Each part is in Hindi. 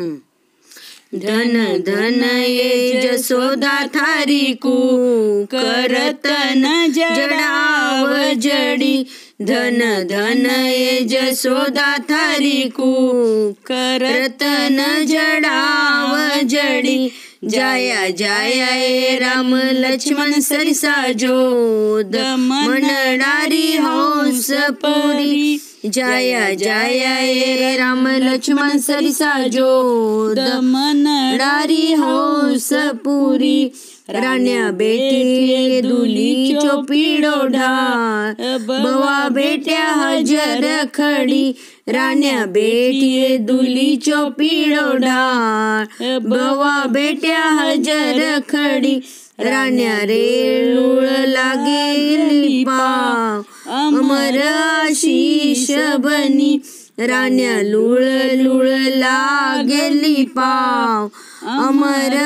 धन धन ये जसोदा थारी कू करत न जडाव जडी। धन धन ये जसोदा थारी कू करत न जडाव जडी। जाया जाया ए राम लक्ष्मण सरिसा जोद मनडारी हंस पुरी। जाया जाया राम लक्ष्मण सरिसा जोद। मनडारी हंस पुरी। राण्या बेटी दुली चोपीडो ढाळ बवा बेट्या हजर खडी। राण्या बेटी दुली चोपीडो ढाळ बवा बेट्या हजर खडी। राण्या रे लुळ लागेली पाव अमर शिशबनी बनी राण्या लुळ लुळ लागली पाव. अमर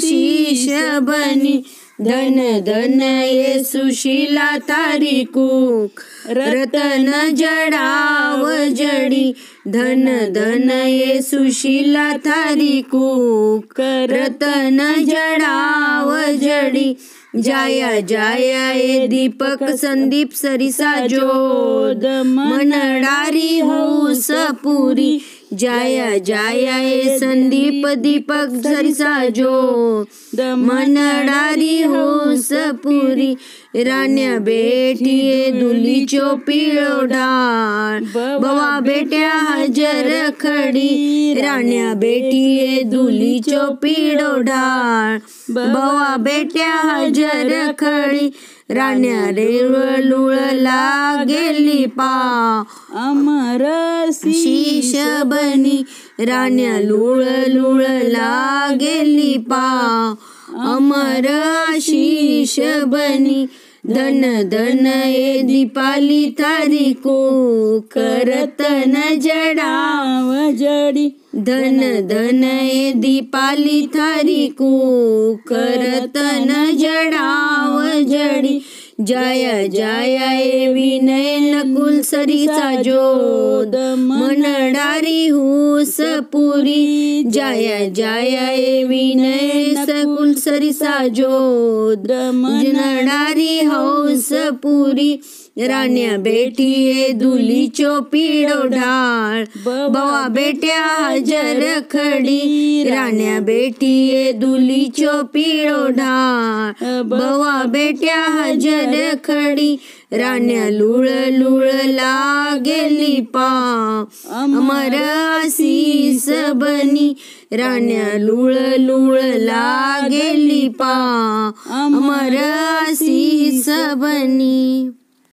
शिशबनी बनी धन धन ये सुशीला तारी कुक. रतन जडाव जडी धन धन ये सुशीला तारी कुक. रतन जडाव जडी जाया जाया ए दीपक संदीप सरिसा जोद मनडारी हो पुरी। जाया जाया ए संदीप दीपक सरिसा जो मनडारी हौस पुरी राण्या बेटी दुली चोपीळो ढाळ बवा बेट्या हजर खडी राण्या बेटी दुली चोपीळो ढाळ बवा बेट्या हजर खडी राण्या रे लुळ लागेली पा. अमर शीश बनी. राण्या लुळ लुळ लागेली पा. अमर शीश बनी. धन धन ए दीपाली तारी को करत न जडाव जडी. धन धन दीपाली थारी को करत न जडाव जडी। जय जय ए सरिसा जोद मनडारी हुस पुरी। जय जय ए विनय सकुल सरिसा जोद मनडारी हौस पुरी। राण्या बेटी दुली चोपीडो ढाळ बवा बेट्या हजर खडी। राण्या बेटी दुली चोपीडो ढाळ बवा बेट्या हजर खडी। राण्या लुळ लुळ लागेली पा. अमर आशीष बनी. राण्या लुळ लुळ लागेली पा. अमर आशीष बनी.